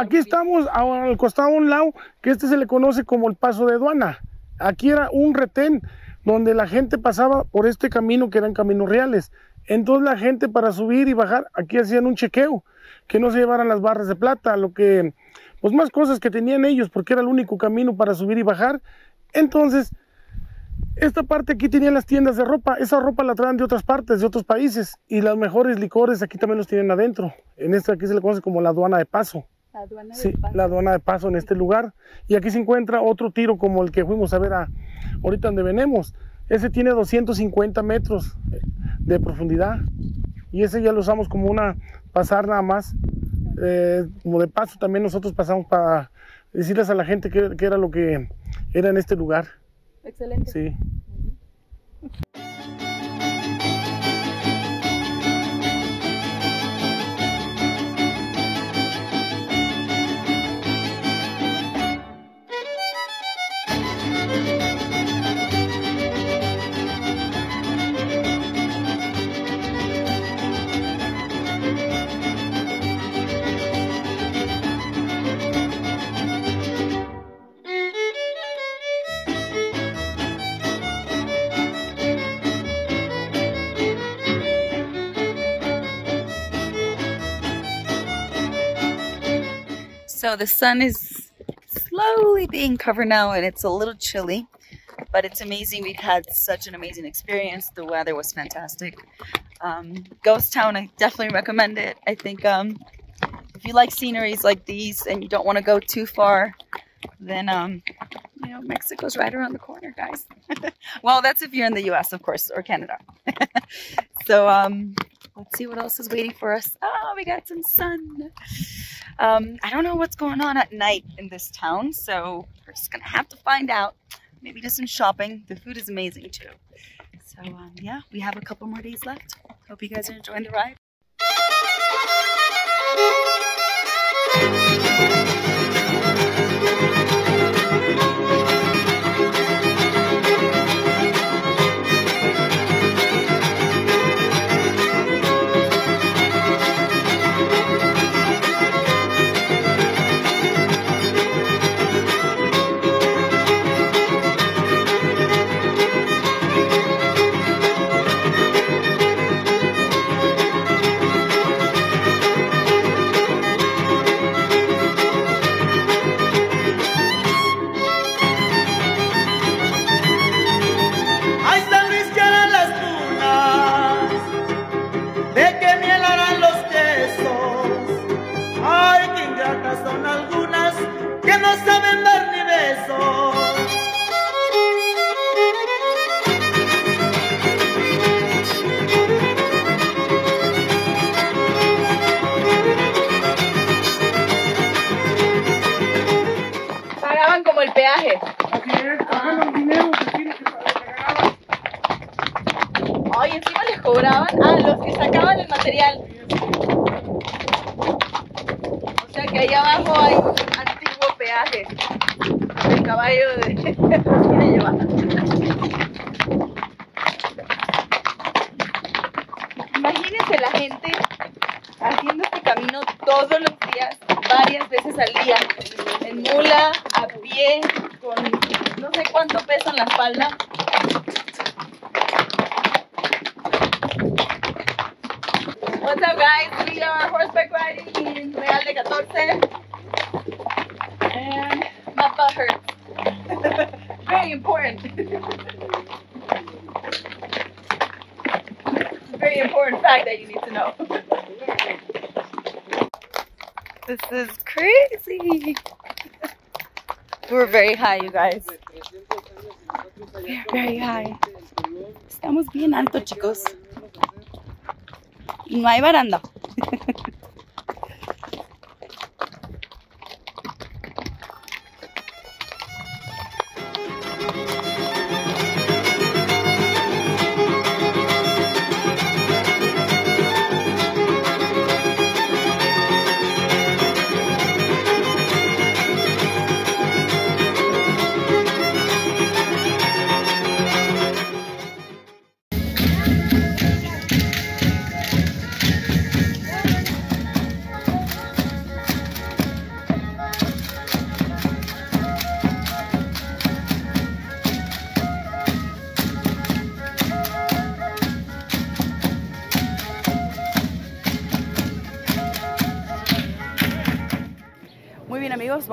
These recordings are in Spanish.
Aquí estamos al costado de un lado, que este se le conoce como el paso de aduana. Aquí era un retén donde la gente pasaba por este camino que eran caminos reales. Entonces la gente para subir y bajar, aquí hacían un chequeo, que no se llevaran las barras de plata, lo que, pues más cosas que tenían ellos, porque era el único camino para subir y bajar. Entonces, esta parte aquí tenía las tiendas de ropa, esa ropa la traen de otras partes, de otros países, y los mejores licores aquí también los tienen adentro. En esta aquí se le conoce como la aduana de paso. La aduana de Sí, paso. la aduana de paso en este lugar. Y aquí se encuentra otro tiro como el que fuimos a ver a, ahorita donde venimos. Ese tiene 250 metros de profundidad. Y ese ya lo usamos como una pasar nada más. Eh, como de paso también nosotros pasamos para decirles a la gente qué qué era lo que era en este lugar. Excelente. Sí. So the sun is slowly being covered now and it's a little chilly, but it's amazing. We've had such an amazing experience. The weather was fantastic. Um, Ghost Town, I definitely recommend it. I think um, if you like sceneries like these and you don't want to go too far, then um, you know Mexico's right around the corner, guys. well, that's if you're in the U.S., of course, or Canada. so um, let's see what else is waiting for us. Oh, we got some sun. Um, I don't know what's going on at night in this town, so we're just gonna have to find out. Maybe do some shopping. The food is amazing too. So um, yeah, we have a couple more days left. Hope you guys are enjoying the ride. Son algunas que no saben dar ni besos. Pagaban como el peaje. Así es, pagaban el dinero que tiene que pagar. Ay, encima les cobraban a los que sacaban el material. What's up, guys? We are horseback riding in Real de 14. And my butt hurts. very important. Very important fact that you need to know. this is crazy. We're very high, you guys. We're very high. Estamos bien alto, chicos. No hay baranda.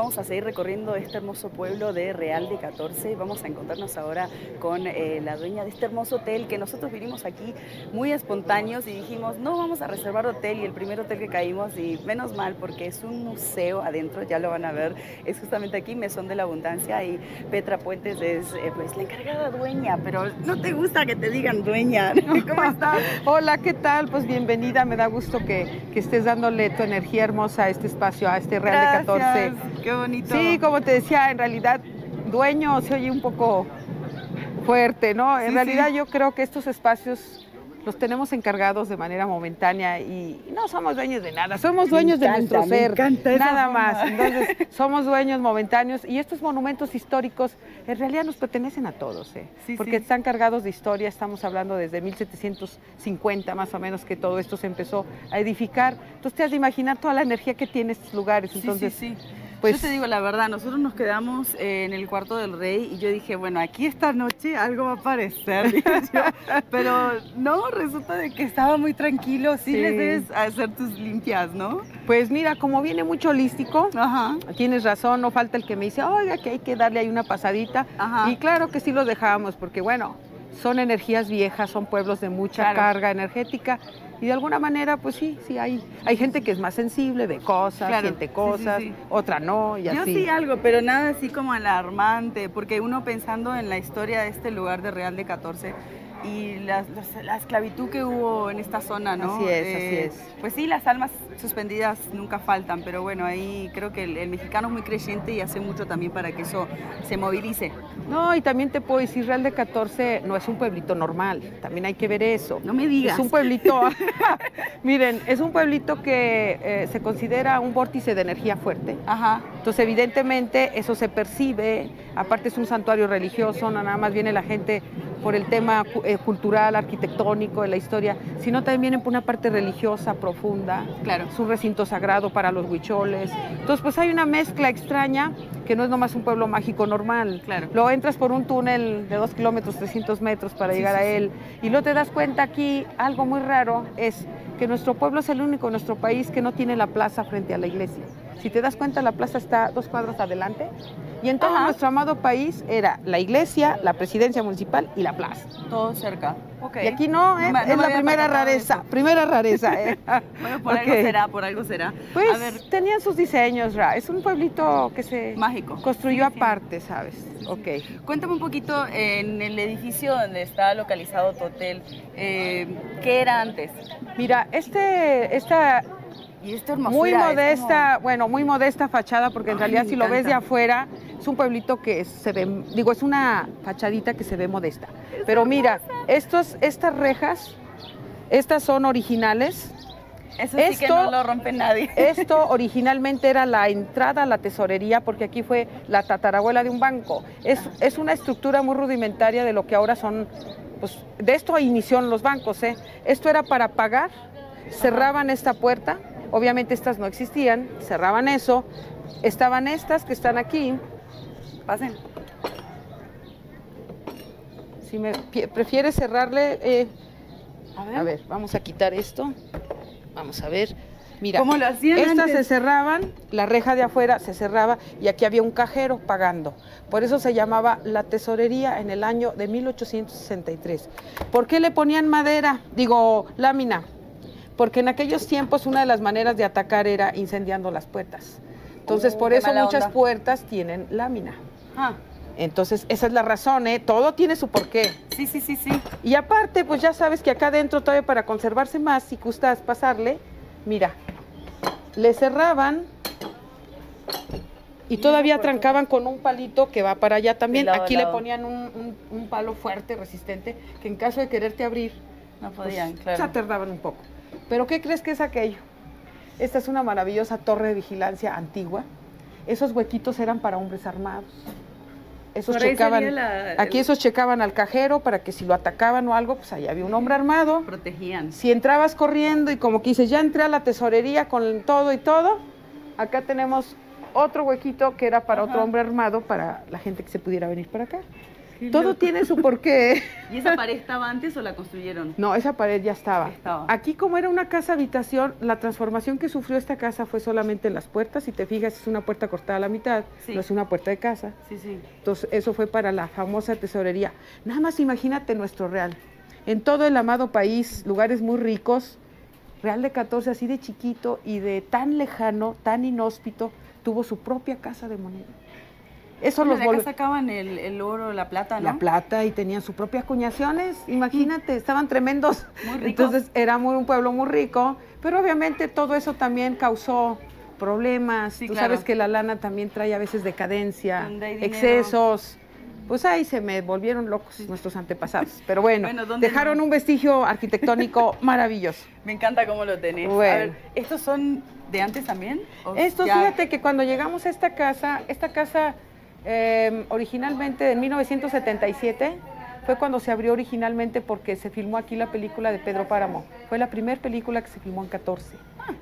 Vamos a seguir recorriendo este hermoso pueblo de Real de 14. Vamos a encontrarnos ahora con eh, la dueña de este hermoso hotel que nosotros vinimos aquí muy espontáneos y dijimos no vamos a reservar hotel y el primer hotel que caímos y menos mal porque es un museo adentro, ya lo van a ver, es justamente aquí Mesón de la Abundancia y Petra Puentes es eh, pues la encargada dueña, pero no te gusta que te digan dueña. ¿Cómo estás? Hola, ¿qué tal? Pues bienvenida, me da gusto que, que estés dándole tu energía hermosa a este espacio, a este Real de 14. Qué bonito. Sí, como te decía, en realidad dueño se oye un poco fuerte, ¿no? En Sí, realidad sí. yo creo que estos espacios los tenemos encargados de manera momentánea y no somos dueños de nada, somos dueños de nuestro ser, nada más. Entonces, somos dueños momentáneos y estos monumentos históricos en realidad nos pertenecen a todos, ¿eh? Sí, porque sí. están cargados de historia, estamos hablando desde 1750 más o menos que todo esto se empezó a edificar. Entonces te has de imaginar toda la energía que tiene estos lugares. Sí, Entonces, sí, sí. Pues- yo te digo la verdad, nosotros nos quedamos eh, en el cuarto del rey y yo dije, bueno, aquí esta noche algo va a aparecer, yo. pero no, resulta de que estaba muy tranquilo, sí, Sí. les debes hacer tus limpias, ¿no? Pues mira, como viene mucho holístico, Ajá. tienes razón, no falta el que me dice, oiga, que hay que darle ahí una pasadita. Ajá. Y claro que sí los dejamos, porque bueno, son energías viejas, son pueblos de mucha Claro. carga energética. Y de alguna manera, pues sí, sí hay, hay gente que es más sensible, ve cosas, Claro, siente sí, sí, cosas, sí. otra no, y Yo así. sí algo, pero nada así como alarmante, porque uno pensando en la historia de este lugar de Real de 14 y la, la- la esclavitud que hubo en esta zona, ¿no? Así es, así es. Pues sí, las almas suspendidas nunca faltan, pero bueno, ahí creo que el, el mexicano es muy creyente y hace mucho también para que eso se movilice. No, y también te puedo decir, Real de 14 no es un pueblito normal, también hay que ver eso. No me digas. Es un pueblito, miren, es un pueblito que eh, se considera un vórtice de energía fuerte. Ajá. Entonces, evidentemente, eso se percibe. Aparte, es un santuario religioso, no nada más viene la gente por el tema eh, cultural, arquitectónico, de la historia, sino también vienen por una parte religiosa profunda. Claro. Es un recinto sagrado para los huicholes. Entonces, pues hay una mezcla extraña que no es nomás un pueblo mágico normal. Claro. Lo entras por un túnel de 2 kilómetros, 300 metros para Sí, llegar sí, a sí. él. Y luego te das cuenta aquí, algo muy raro es que nuestro pueblo es el único en nuestro país que no tiene la plaza frente a la iglesia. Si te das cuenta, la plaza está dos cuadros adelante. Y en todo Ajá. nuestro amado país era la iglesia, la presidencia municipal y la plaza. Todo cerca. Ok. Y aquí no, ¿eh? No me- no es la primera rareza, primera rareza. ¿eh? Bueno, por algo será, por algo será. Pues A ver, tenían sus diseños, Ra. Es un pueblito que se mágico. construyó Sí, sí. aparte, ¿sabes? Ok. Cuéntame un poquito en el edificio donde está localizado tu hotel, eh, ¿qué era antes? Mira, este, esta Y esta hermosura muy es modesta, bueno, muy modesta fachada, porque en Ay, realidad si lo ves de afuera, es un pueblito que se ve, digo, es una fachadita que se ve modesta. Pero mira, estos, estas rejas, estas son originales. como- Eso sí que esto- no lo rompe nadie. Esto originalmente era la entrada a la tesorería porque aquí fue la tatarabuela de un banco. Es, es una estructura muy rudimentaria de lo que ahora son, pues de esto inició en los bancos. ¿eh? Esto era para pagar, cerraban esta puerta, obviamente estas no existían, cerraban eso, estaban estas que están aquí. Pasen. Si me prefieres cerrarle, eh, A ver. a ver, vamos a quitar esto. Vamos a ver. Mira, ¿Cómo lo hacían estas se cerraban, la reja de afuera se cerraba y aquí había un cajero pagando. Por eso se llamaba la tesorería en el año de 1863. ¿Por qué le ponían madera? Digo, lámina. Porque en aquellos tiempos una de las maneras de atacar era incendiando las puertas. Entonces, Oh, por eso muchas onda. puertas tienen lámina. Ah, Entonces, esa es la razón, ¿eh? Todo tiene su porqué. sí, sí, sí, sí. Y aparte, pues ya sabes que acá adentro todavía para conservarse más, si gustas pasarle, mira, le cerraban y todavía trancaban con un palito que va para allá también. Lado Aquí le ponían un, un- un palo fuerte, resistente, que en caso de quererte abrir, No pues, podían, se claro. tardaban un poco. Pero ¿qué crees que es aquello? Esta es una maravillosa torre de vigilancia antigua. Esos huequitos eran para hombres armados. Esos checaban, aquí esos checaban al cajero para que si lo atacaban o algo, pues ahí había un hombre armado. Protegían. Si entrabas corriendo y como que dices, ya entré a la tesorería con todo y todo, acá tenemos otro huequito que era para otro hombre armado para la gente que se pudiera venir para acá. Todo tiene su porqué. ¿Y esa pared estaba antes o la construyeron? No, esa pared ya estaba. Estaba. Aquí como era una casa habitación, la transformación que sufrió esta casa fue solamente en las puertas. Si te fijas, es una puerta cortada a la mitad, Sí. no es una puerta de casa. Sí, sí. Entonces, eso fue para la famosa tesorería. Nada más imagínate nuestro Real. En todo el amado país, lugares muy ricos, Real de 14, así de chiquito y de tan lejano, tan inhóspito, tuvo su propia casa de moneda. Eso Bueno, los acá sacaban el, el oro, la plata, ¿no? La plata y tenían sus propias acuñaciones, imagínate, estaban tremendos. Muy ricos. Entonces era muy, un pueblo muy rico, pero obviamente todo eso también causó problemas. Sí, Tú claro. sabes que la lana también trae a veces decadencia, excesos. Pues ahí se me volvieron locos nuestros antepasados. Pero bueno, Bueno, ¿dónde dejaron no? un vestigio arquitectónico maravilloso. Me encanta cómo lo tenés. Bueno. A ver, ¿estos son de antes también? ¿O Esto, ya- fíjate que cuando llegamos a esta casa, esta casa eh, originalmente en 1977 fue cuando se abrió originalmente porque se filmó aquí la película de Pedro Páramo. Fue la primera película que se filmó en 14.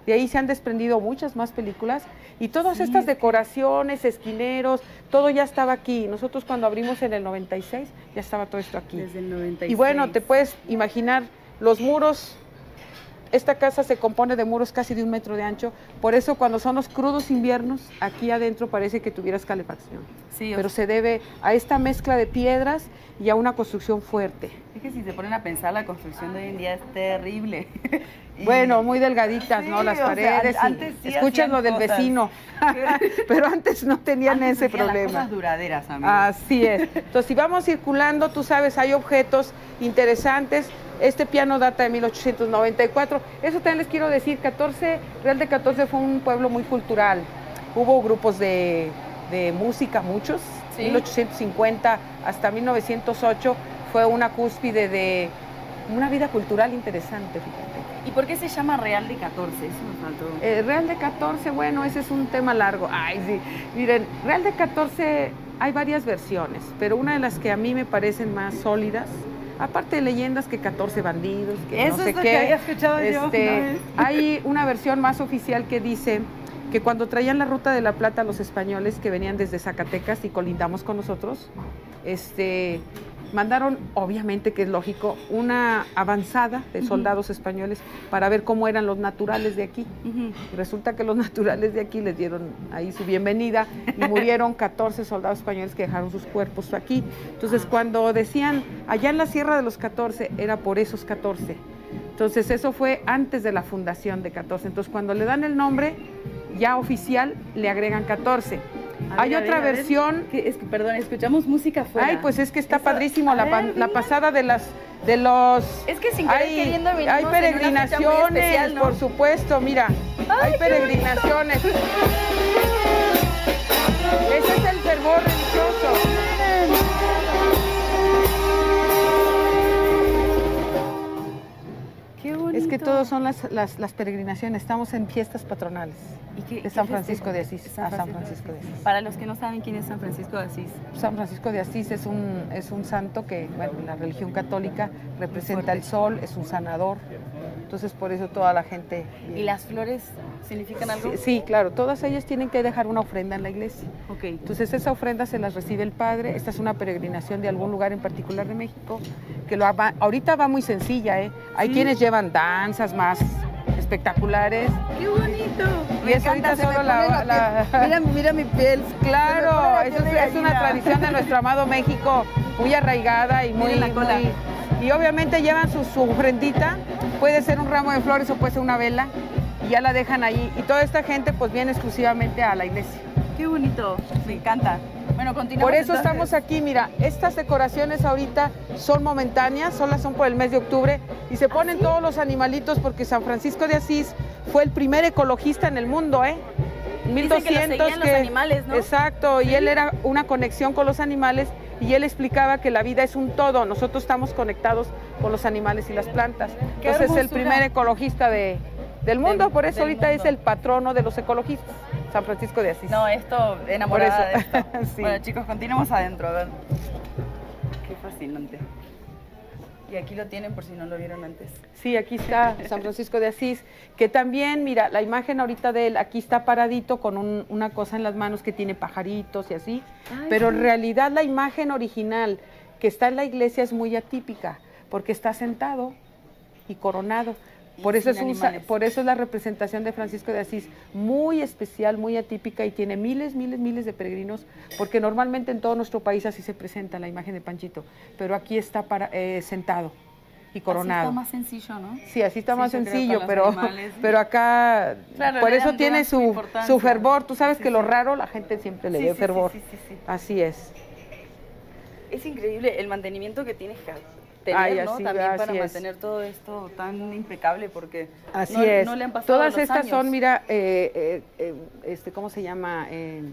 De ahí se han desprendido muchas más películas y todas Sí, estas decoraciones, esquineros, todo ya estaba aquí. Nosotros cuando abrimos en el 96 ya estaba todo esto aquí. Desde el 96. Y bueno, te puedes imaginar los muros. Esta casa se compone de muros casi de un metro de ancho. Por eso cuando son los crudos inviernos, aquí adentro parece que tuvieras calefacción. Sí, Pero se debe a esta mezcla de piedras y a una construcción fuerte. Es que si se ponen a pensar, la construcción de hoy en día es terrible. Y- Bueno, muy delgaditas, ¿no? Las sea, paredes. antes sí escuchas hacían lo del cosas. vecino. Pero antes no tenían Antes ese hacían Las problema. cosas duraderas, amigos. Así es. Entonces, si vamos circulando, tú sabes, hay objetos interesantes. Este piano data de 1894. Eso también les quiero decir, 14, Real de 14 fue un pueblo muy cultural. Hubo grupos de, de música, muchos. Sí. 1850 hasta 1908 fue una cúspide de una vida cultural interesante, fíjate. ¿Y por qué se llama Real de 14? Eso me faltó. Eh, Real de 14, bueno, ese es un tema largo. Ay, sí. Miren, Real de 14 hay varias versiones, pero una de las que a mí me parecen más sólidas, aparte de leyendas que 14 bandidos, que Eso no sé es lo qué, que había escuchado yo una este, vez. hay una versión más oficial que dice que cuando traían la ruta de la plata los españoles que venían desde Zacatecas y colindamos con nosotros, este, mandaron, obviamente que es lógico, una avanzada de soldados españoles para ver cómo eran los naturales de aquí. Resulta que los naturales de aquí les dieron ahí su bienvenida y murieron 14 soldados españoles que dejaron sus cuerpos aquí. Entonces, cuando decían allá en la Sierra de los 14, era por esos 14. Entonces, eso fue antes de la fundación de 14. Entonces, cuando le dan el nombre ya oficial, le agregan 14. A Hay ver, otra ver, versión. ¿Qué? Es que, perdón, escuchamos música afuera. Ay, pues es que está Eso- padrísimo la, ver, la venga. pasada de las de los Es que sin hay, queriendo hay peregrinaciones, especial, ¿no? por supuesto, mira, hay peregrinaciones. Ese es el fervor religioso. Qué bonito. Es que todos son las, las, las peregrinaciones, estamos en fiestas patronales ¿Y qué- de San? Francisco de Asís, a San Francisco de Asís. Para los que no saben quién es San Francisco de Asís. San Francisco de Asís es un, es un santo que, bueno, en la religión católica representa el sol, es un sanador. Entonces, por eso toda la gente. ¿Y las flores significan algo? Sí, sí, claro, todas ellas tienen que dejar una ofrenda en la iglesia. Ok. Entonces esa ofrenda se las recibe el padre. Esta es una peregrinación de algún lugar en particular de México, que lo ahorita va muy sencilla, ¿eh? Hay Sí. quienes llevan danzas más espectaculares. ¡Qué bonito! Y es ahorita solo la- la- Mira, mira mi piel. Claro, eso piel es, una tradición de nuestro amado México, muy arraigada y muy, la cola. muy- y obviamente llevan su, su ofrendita, puede ser un ramo de flores o puede ser una vela, y ya la dejan ahí. Y toda esta gente pues viene exclusivamente a la iglesia. ¡Qué bonito! Me encanta. Bueno, continuamos. Por eso entonces. estamos aquí, mira, estas decoraciones ahorita son momentáneas, solo son por el mes de octubre y se ponen todos los animalitos porque San Francisco de Asís fue el primer ecologista en el mundo, ¿eh? Dicen que los animales, ¿no? Exacto, y él era una conexión con los animales y él explicaba que la vida es un todo, nosotros estamos conectados con los animales y las plantas. ¡Qué Entonces es el primer ecologista de, del mundo, por eso ahorita es el patrono de los ecologistas, San Francisco de Asís. No, esto, enamorada Por eso. de esto. Sí. Bueno, chicos, continuemos adentro, a ver. Qué fascinante. Y aquí lo tienen por si no lo vieron antes. Sí, aquí está San Francisco de Asís, que también, mira, la imagen ahorita de él, aquí está paradito con un- una cosa en las manos que tiene pajaritos y así, Ay, pero sí. en realidad la imagen original que está en la iglesia es muy atípica, porque está sentado y coronado. Por eso, es un por eso es la representación de Francisco de Asís muy especial, muy atípica y tiene miles, miles, miles de peregrinos, porque normalmente en todo nuestro país así se presenta la imagen de Panchito, pero aquí está para, eh, sentado y coronado. Así está más sencillo, ¿no? Sí, así está Sí, más sencillo, pero, animales. pero acá, Claro, por eso tiene su su, fervor. Tú sabes Sí, que lo raro la gente siempre le Sí, ve sí, sí, fervor. sí, sí, sí. Así es. Es increíble el mantenimiento que tienes que tener, Ay, ¿no? así- También para es. mantener todo esto tan impecable porque Así no, es. no le han pasado Todas los estas años. son, mira, eh, eh, eh, este, ¿cómo se llama? Eh,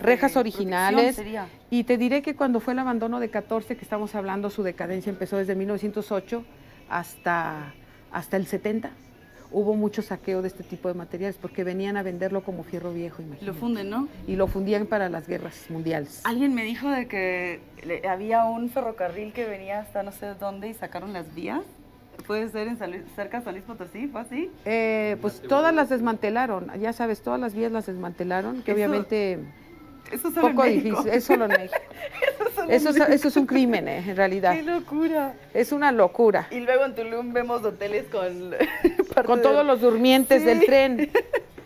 rejas, originales. sería. Y te diré que cuando fue el abandono de 14, que estamos hablando, su decadencia empezó desde 1908 hasta, hasta el 70. Hubo mucho saqueo de este tipo de materiales porque venían a venderlo como fierro viejo, Lo imagínate. funden, ¿no? Y lo fundían para las guerras mundiales. Alguien me dijo de que le- había un ferrocarril que venía hasta no sé dónde y sacaron las vías. Puede ser en San Luis- cerca de San Luis Potosí, ¿fue así? Eh, pues todas las desmantelaron, ya sabes, todas las vías las desmantelaron, que Eso- obviamente Eso solo poco en difícil, es solo en México. en Eso es, eso es un crimen, eh, en realidad. ¡Qué locura! Es una locura. Y luego en Tulum vemos hoteles con... parte Con de- todos los durmientes Sí. del tren.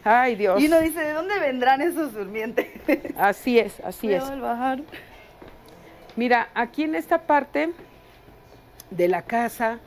Ay, Dios. Y uno dice, ¿de dónde vendrán esos durmientes? Así es, así es. Al bajar. Mira, aquí en esta parte de la casa,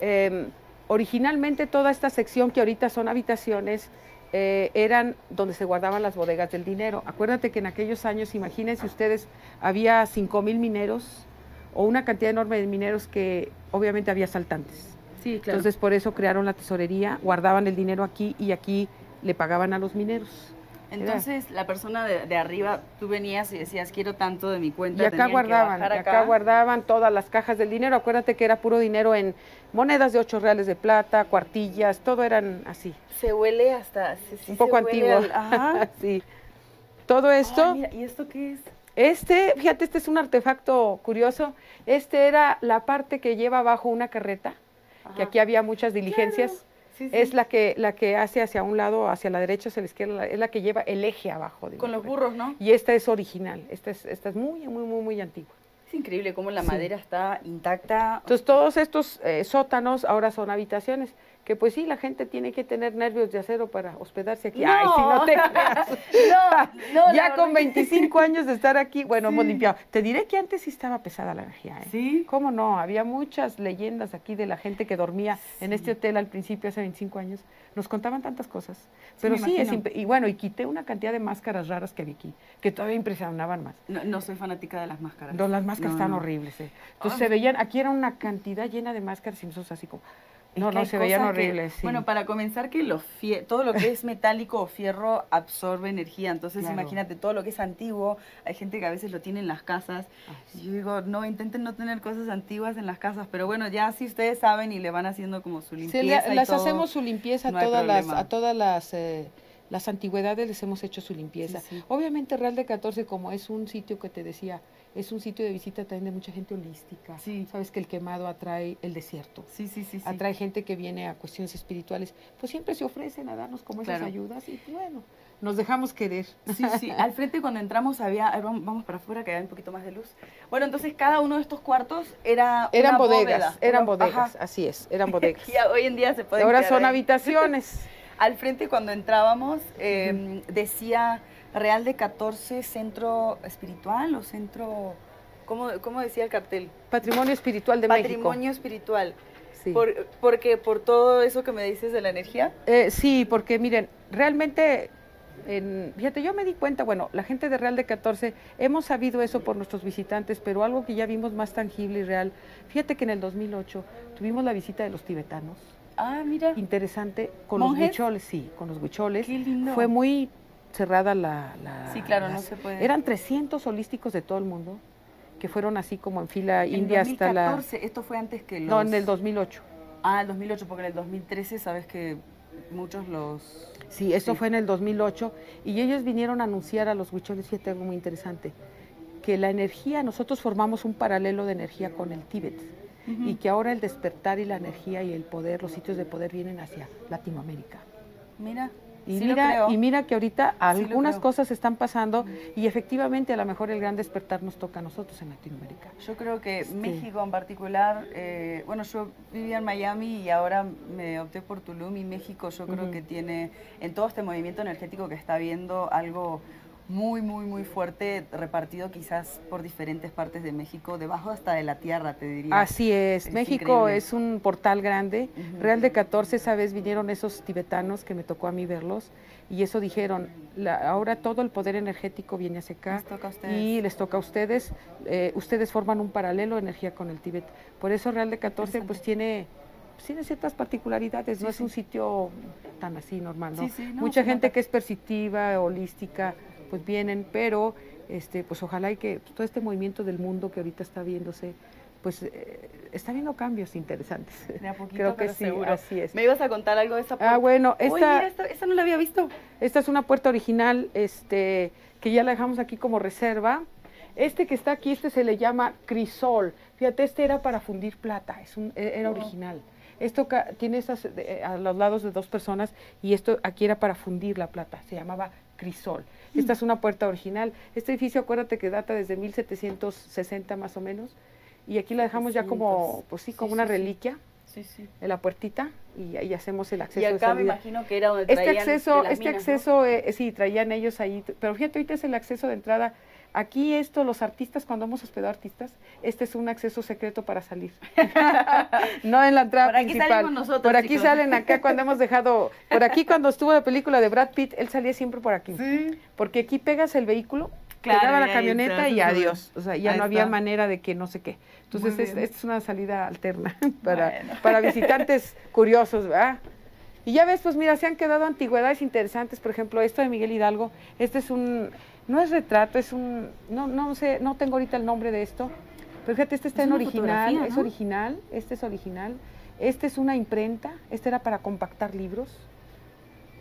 eh, originalmente toda esta sección que ahorita son habitaciones, eh, eran donde se guardaban las bodegas del dinero. Acuérdate que en aquellos años, imagínense ustedes, había 5 mil mineros o una cantidad enorme de mineros que obviamente había asaltantes. Sí, Entonces por eso crearon la tesorería, guardaban el dinero aquí y aquí le pagaban a los mineros. Entonces, la persona de, de arriba, tú venías y decías, quiero tanto de mi cuenta. Y acá guardaban, y acá guardaban todas las cajas del dinero. Acuérdate que era puro dinero en monedas de 8 reales de plata, cuartillas, todo eran así. Se huele hasta... sí, sí un poco antiguo. al- Ajá. sí. Todo esto, Ay, mira, ¿y esto qué es? este, fíjate, este es un artefacto curioso. Este era la parte que lleva abajo una carreta, que Ajá. aquí había muchas diligencias. Sí, sí. Es la que, la que hace hacia un lado, hacia la derecha, hacia la izquierda, es la que lleva el eje abajo. de Con los burros, ¿no? Y esta es original, esta es, esta es muy, muy, muy, muy antigua. Es increíble cómo la Sí. madera está intacta. Entonces todos estos eh, sótanos ahora son habitaciones, que pues sí, la gente tiene que tener nervios de acero para hospedarse aquí. Ay, si no te creas. No, no, ya con que- 25 años de estar aquí, bueno, hemos limpiado. Te diré que antes sí estaba pesada la energía. ¿eh? Sí. ¿Cómo no? Había muchas leyendas aquí de la gente que dormía en este hotel al principio, hace 25 años. Nos contaban tantas cosas. Pero sí, es y bueno, y quité una cantidad de máscaras raras que había aquí, que todavía impresionaban más. No, no soy fanática de las máscaras. No, las máscaras No, están no. horribles. eh. Entonces Ay. se veían, aquí era una cantidad llena de máscaras y nosotros así como, no, no, se veían horribles. sí. Bueno, para comenzar que los fie- todo lo que es metálico o fierro absorbe energía, entonces Claro. imagínate todo lo que es antiguo, hay gente que a veces lo tiene en las casas. Ay, Yo digo, no, intenten no tener cosas antiguas en las casas, pero bueno, ya si ustedes saben y le van haciendo como su Sí, limpieza le- y las todo, hacemos su limpieza no a todas las, a todas las, eh, las antigüedades les hemos hecho su limpieza. Sí, sí. Obviamente Real de 14 como es un sitio que te decía, es un sitio de visita también de mucha gente holística. Sí. Sabes que el quemado atrae el desierto. Sí, sí, sí, sí. Atrae gente que viene a cuestiones espirituales, pues siempre se ofrecen a darnos como esas Claro. ayudas y bueno, nos dejamos querer. Sí, sí. Al frente cuando entramos había, vamos para afuera que hay un poquito más de luz. Bueno, entonces cada uno de estos cuartos era Eran una bodegas, bóveda, eran una- bodegas, ajá. así es, eran bodegas. Y hoy en día se pueden ahora son ahí. habitaciones. Al frente cuando entrábamos eh, decía Real de 14 Centro Espiritual o Centro... ¿Cómo, cómo decía el cartel? Patrimonio espiritual de Patrimonio Espiritual. México. Sí. Por, porque por todo eso que me dices de la energía. Eh, sí, porque miren, realmente, en- fíjate, yo me di cuenta, bueno, la gente de Real de 14, hemos sabido eso por nuestros visitantes, pero algo que ya vimos más tangible y real, fíjate que en el 2008 tuvimos la visita de los tibetanos, Ah, mira. interesante, con ¿Monjes? los huicholes, sí, con los huicholes. Qué lindo. Fue muy cerrada la... la- Sí, claro, no se puede. Eran 300 holísticos de todo el mundo, que fueron así como en fila En india hasta la... 2014, esto fue antes que los... No, en el 2008. Ah, el 2008, porque en el 2013 sabes que muchos los... Sí, eso Sí. fue en el 2008 y ellos vinieron a anunciar a los huicholes, fíjate algo muy interesante, que la energía, nosotros formamos un paralelo de energía con el Tíbet y que ahora el despertar y la energía y el poder, los sitios de poder vienen hacia Latinoamérica. Mira, Y, Sí mira, y mira que ahorita algunas cosas están pasando y efectivamente a lo mejor el gran despertar nos toca a nosotros en Latinoamérica. Yo creo que Este- México en particular, eh, bueno, yo vivía en Miami y ahora me opté por Tulum y México yo creo que tiene, en todo este movimiento energético que está habiendo, algo muy, muy, muy fuerte, repartido quizás por diferentes partes de México, debajo hasta de la tierra, te diría. Así es, Es México increíble. es un portal grande. Real de 14, esa vez vinieron esos tibetanos que me tocó a mí verlos y eso dijeron, la- ahora todo el poder energético viene hacia acá Les toca a ustedes. y les toca a ustedes. eh, ustedes forman un paralelo energía con el Tíbet. Por eso Real de 14 pues tiene, pues, tiene ciertas particularidades, no Sí, es un sitio tan así normal, ¿no? Sí, no, Mucha gente que es perceptiva, holística, pues vienen, pero este, pues ojalá y que todo este movimiento del mundo que ahorita está viéndose, pues eh, está viendo cambios interesantes. De a poquito, Creo que sí, seguro. así es. ¿Me ibas a contar algo de esa Ah, puerta? bueno, Uy, esta, mira, esta, esta no la había visto. esta es una puerta original, este, que ya la dejamos aquí como reserva. Este que está aquí, este se le llama crisol. Fíjate, este era para fundir plata, es un, e- era Oh. original. Esto tiene estas a los lados de dos personas y esto aquí era para fundir la plata, se llamaba crisol. Esta es una puerta original. Este edificio, acuérdate que data desde 1760 más o menos y aquí la dejamos ya como, 700. pues sí, Sí, como una sí, reliquia Sí, sí. en la puertita y ahí hacemos el acceso Y acá me imagino que era donde Este traían acceso, de las este minas, ¿no? acceso, eh, sí, traían ellos ahí, pero fíjate, ahorita es el acceso de entrada. Aquí esto, los artistas, cuando hemos hospedado artistas, este es un acceso secreto para salir. no en la entrada Por aquí principal. salimos nosotros, por aquí chicos. salen acá cuando hemos dejado, por aquí cuando estuvo la película de Brad Pitt, él salía siempre por aquí. Sí. Porque aquí pegas el vehículo, Claro, la camioneta y adiós. O sea, ya no había está. manera de que no sé qué. Entonces, esta es una salida alterna para, Bueno. para visitantes curiosos, ¿verdad? Y ya ves, pues mira, se han quedado antigüedades interesantes, por ejemplo, esto de Miguel Hidalgo, este es un, no es retrato, es un, no, no sé, no tengo ahorita el nombre de esto, pero fíjate, este está Es en original, es original, este es original, este es una imprenta, este era para compactar libros,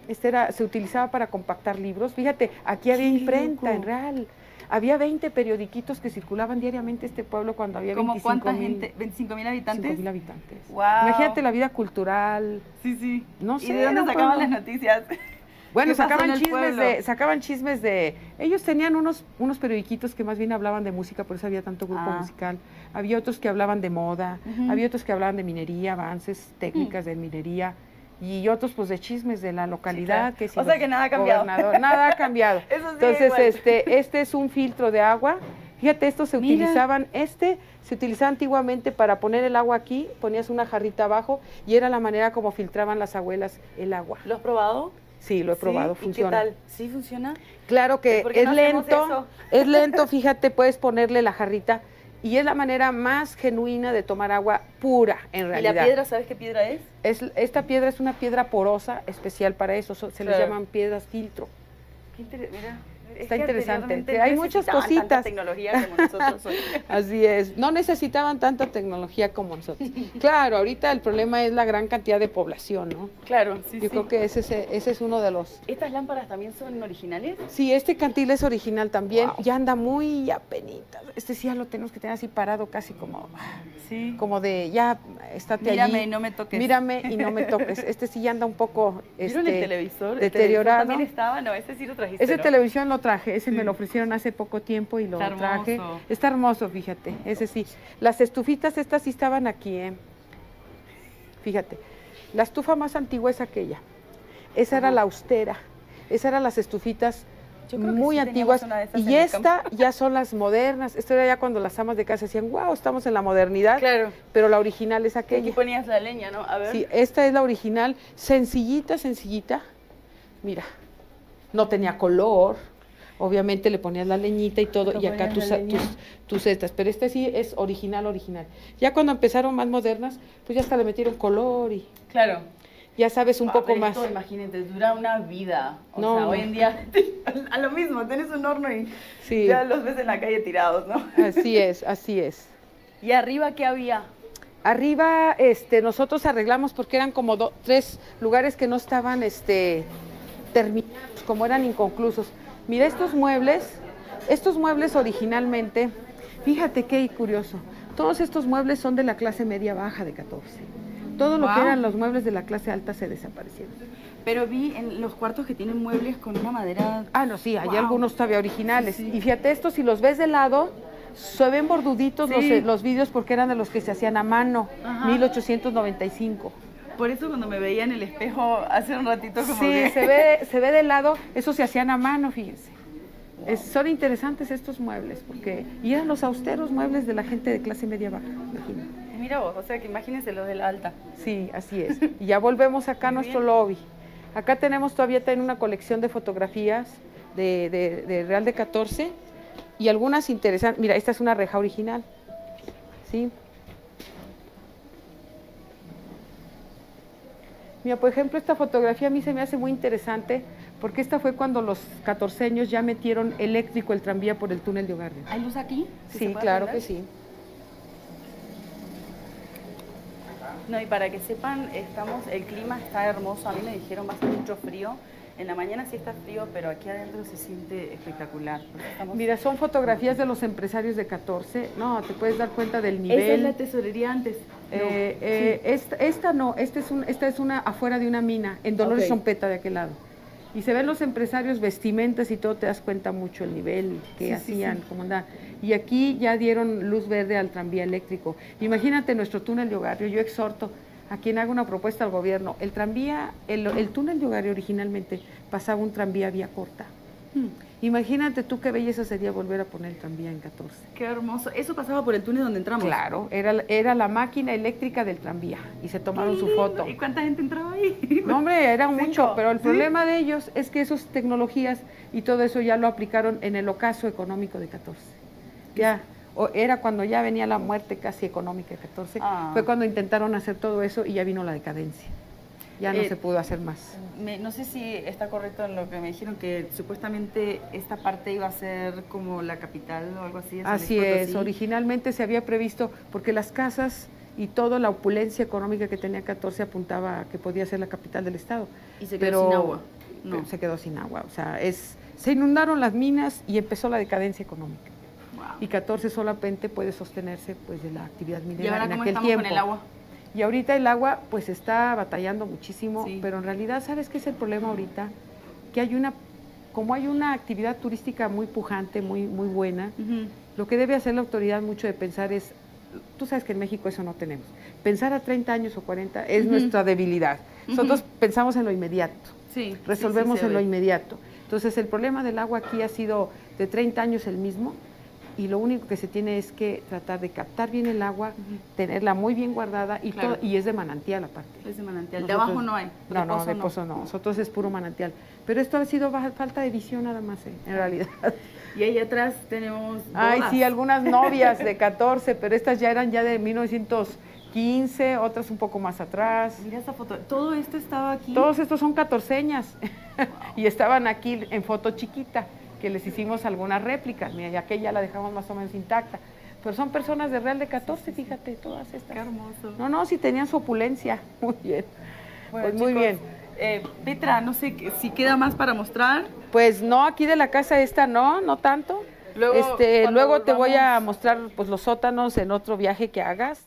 este era, se utilizaba para compactar libros, fíjate, aquí había Qué imprenta, en real, había 20 periodiquitos que circulaban diariamente este pueblo cuando había ¿Como 25 cuánta mil, gente? ¿25 mil habitantes? habitantes. Wow. Imagínate la vida cultural, Sí, sí. no ¿Y sé, de dónde sacaban las noticias? Bueno, ¿Qué pasó sacaban chismes de, sacaban chismes de, ellos tenían unos, unos periodiquitos que más bien hablaban de música, por eso había tanto grupo Ah. musical. Había otros que hablaban de moda, había otros que hablaban de minería, avances técnicas de minería, y otros pues de chismes de la localidad. claro. que si O sea que nada ha cambiado. nada ha cambiado. Eso sí, Entonces, igual. este, este es un filtro de agua. Fíjate, estos se Mira. utilizaban, este se utilizaba antiguamente para poner el agua aquí, ponías una jarrita abajo y era la manera como filtraban las abuelas el agua. ¿Lo has probado? Sí, lo he probado, ¿Sí? ¿Y funciona. qué tal? ¿Sí funciona? Claro que ¿Por qué es no lento, es lento, fíjate, puedes ponerle la jarrita y es la manera más genuina de tomar agua pura en ¿Y realidad. la piedra, sabes qué piedra es? Es, esta piedra es una piedra porosa especial para eso, so- se les Claro. llaman piedras filtro. Qué inter- mira, es Está que interesante. Hay no muchas necesitaban tanta cositas. tecnología como nosotros hoy. Así es, no necesitaban tanta tecnología como nosotros. Claro, ahorita el problema es la gran cantidad de población, ¿no? Claro, sí, Yo sí. creo que ese, es- ese es uno de los... ¿Estas lámparas también son originales? Sí, este cantil es original también, Wow. ya anda muy apenitas. Este sí ya lo tenemos que tener así parado casi como, Sí. como de ya estate Mírame allí. y no me toques. Mírame y no me toques. Este sí ya anda un poco ¿Vieron el este, televisor? ¿El deteriorado. televisor también estaba? No, ese sí lo trajiste, Ese ¿no? televisión lo traje, ese me lo ofrecieron hace poco tiempo y lo Está traje. Está hermoso, fíjate, ese sí. Las estufitas estas sí estaban aquí, ¿eh? Fíjate, la estufa más antigua es aquella. Esa era la austera. Esas eran las estufitas muy sí antiguas. Y esta ya son las modernas. Esto era ya cuando las amas de casa decían, wow, estamos en la modernidad. Claro. Pero la original es Aquí aquella. ponías la leña, ¿no? A ver. Sí, esta es la original, sencillita, sencillita. Mira, no tenía color. Obviamente le ponías la leñita y todo, y acá tus, tus, tus estas. Pero esta sí es original, original. Ya cuando empezaron más modernas, pues ya hasta le metieron color y Claro. ya sabes un poco más. Esto, imagínate, dura una vida. O No, sea, hoy en día, a lo mismo, tenés un horno y Sí, ya los ves en la calle tirados, ¿no? así es, así es. ¿Y arriba qué había? Arriba, este, nosotros arreglamos porque eran como do- tres lugares que no estaban, este, terminados, como eran inconclusos. Mira estos muebles, estos muebles originalmente, fíjate qué curioso. Todos estos muebles son de la clase media baja de 14. Todo lo que eran los muebles de la clase alta se desaparecieron. Pero vi en los cuartos que tienen muebles con una madera. Ah, no, sí, hay Wow. algunos todavía originales. Sí, sí. Y fíjate, estos si los ves de lado, se ven borduditos los, Sí. los vídeos porque eran de los que se hacían a mano, Ajá. 1895. Por eso cuando me veía en el espejo hace un ratito como Sí, que... se ve, se ve de lado, esos se hacían a mano, fíjense. Es- son interesantes estos muebles, porque y eran los austeros muebles de la gente de clase media baja, imagínate. Mira vos, o sea que imagínense los de la alta. Sí, así es. Y ya volvemos acá a nuestro bien. lobby. Acá tenemos todavía también una colección de fotografías de, de- de Real de 14 y algunas interesantes. Mira, esta es una reja original. ¿Sí? Mira, por ejemplo, esta fotografía a mí se me hace muy interesante porque esta fue cuando los catorceños ya metieron eléctrico el tranvía por el túnel de Ogarrio. ¿Hay luz aquí? ¿Sí claro que sí. No, y para que sepan, estamos, el clima está hermoso. A mí me dijeron va a ser mucho frío. En la mañana sí está frío, pero aquí adentro se siente espectacular. estamos- Mira, son fotografías de los empresarios de 14. No, te puedes dar cuenta del Esa es nivel. la tesorería antes. No, Eh, sí. eh, esta, esta no, esta es, un- esta es una afuera de una mina, en Dolores Ok. Chompeta de aquel lado. Y se ven los empresarios vestimentas y todo, te das cuenta mucho el nivel que sí, hacían, sí. cómo andaban. Y aquí ya dieron luz verde al tranvía eléctrico. Imagínate nuestro túnel de Hogario, yo exhorto a quien haga una propuesta al gobierno. El tranvía, el, el túnel de Hogario originalmente pasaba un tranvía vía corta. Hmm, Imagínate tú qué belleza sería volver a poner el tranvía en 14. Qué hermoso. Eso pasaba por el túnel donde entramos. Claro, era, era la máquina eléctrica del tranvía y se tomaron su foto. ¿Y cuánta gente entraba ahí? No, hombre, era Cinco, mucho, pero el ¿sí? problema de ellos es que esas tecnologías y todo eso ya lo aplicaron en el ocaso económico de 14. Ya, o era cuando ya venía la muerte casi económica de 14, Ah. fue cuando intentaron hacer todo eso y ya vino la decadencia. Ya no Eh, se pudo hacer más. Me- no sé si está correcto en lo que me dijeron, que supuestamente esta parte iba a ser como la capital o algo así. Así es, originalmente se había previsto, porque las casas y toda la opulencia económica que tenía 14 apuntaba a que podía ser la capital del estado. Y se quedó pero sin agua. No. se quedó sin agua. O sea, es, se inundaron las minas y empezó la decadencia económica. Wow. Y 14 solamente puede sostenerse pues de la actividad ¿Y minera ahora en cómo aquel estamos tiempo. con el agua? Y ahorita el agua pues está batallando muchísimo, Sí. pero en realidad ¿sabes qué es el problema ahorita? Que hay una como hay una actividad turística muy pujante, muy muy buena, lo que debe hacer la autoridad mucho de pensar es, tú sabes que en México eso no tenemos, pensar a 30 años o 40 es nuestra debilidad. Nosotros pensamos en lo inmediato, Sí. resolvemos sí, en lo inmediato. Entonces el problema del agua aquí ha sido de 30 años el mismo y lo único que se tiene es que tratar de captar bien el agua, Ujú. tenerla muy bien guardada y, Claro. y es de manantial aparte. Es de manantial. de Nosotros- abajo no hay. No, no, de pozo no. Nosotros es puro manantial. Pero esto ha sido baja- falta de visión nada más, eh, en realidad. Y ahí atrás tenemos. Ay, bodas. sí, algunas novias de 14, pero estas ya eran ya de 1915, otras un poco más atrás. Mira esta foto. Todo esto estaba aquí. Todos estos son catorceñas y estaban aquí en foto chiquita, que les hicimos algunas réplicas. Mira, y aquella la dejamos más o menos intacta. Pero son personas de Real de 14, fíjate, todas estas. Qué hermoso. No, no, sí tenían su opulencia. Muy bien. Bueno, pues muy chicos, bien. eh, Petra, no sé si queda más para mostrar. Pues no, aquí de la casa esta no, no tanto. Luego, este, luego te voy a mostrar pues los sótanos en otro viaje que hagas.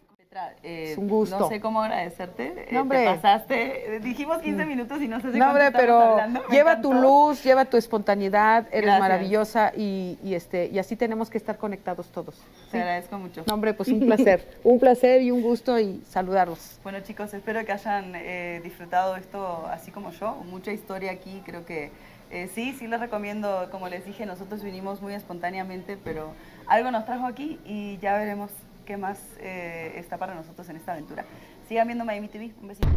Eh, Es un gusto. No sé cómo agradecerte. eh, No, hombre. Te pasaste. Dijimos 15 minutos y no sé si No, hombre, pero lleva tu luz, lleva tu espontaneidad, eres Gracias. maravillosa y, y, este y así tenemos que estar conectados todos. Te agradezco mucho. No, hombre, pues un placer, un placer y un gusto y saludarlos. Bueno chicos, espero que hayan eh, disfrutado esto así como yo. Mucha historia aquí, creo que eh, sí, sí les recomiendo. Como les dije, nosotros vinimos muy espontáneamente, pero algo nos trajo aquí y ya veremos qué más eh, está para nosotros en esta aventura. Sigan viendo Miami TV. Un besito.